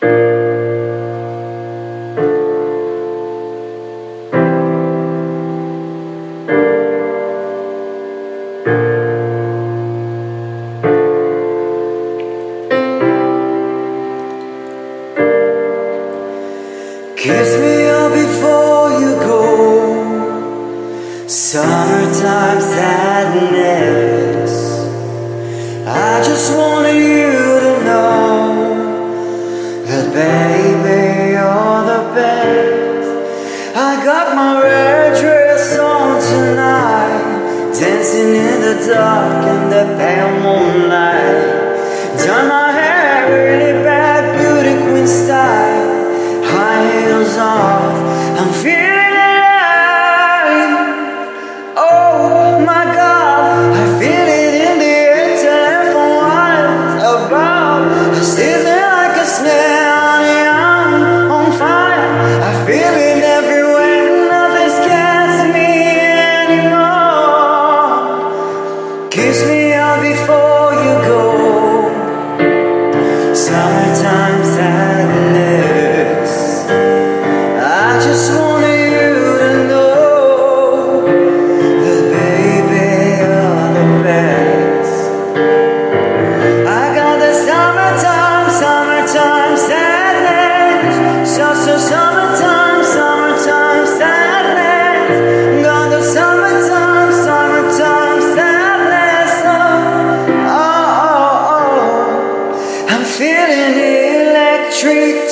Kiss me up before you go. Summertime sadness. I just wanted got my red dress on tonight, dancing in the dark in the pale moonlight. Done Summertime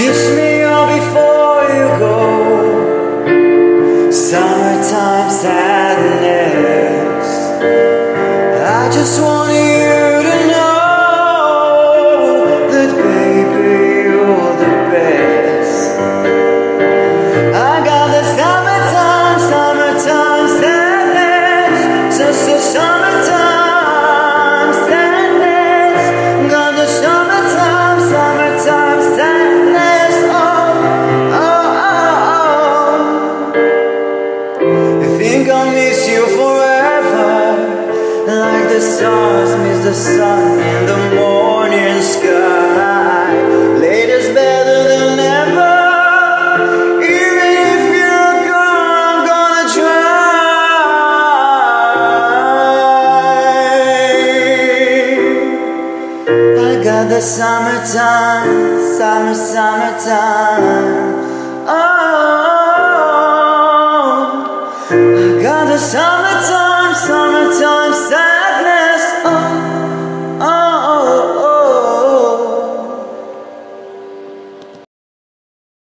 Kiss me the stars miss the sun in the morning sky. Later's better than ever. Even if you're gone, I'm gonna try. I got the summertime, summer, summertime. Oh, I got the summertime, summertime.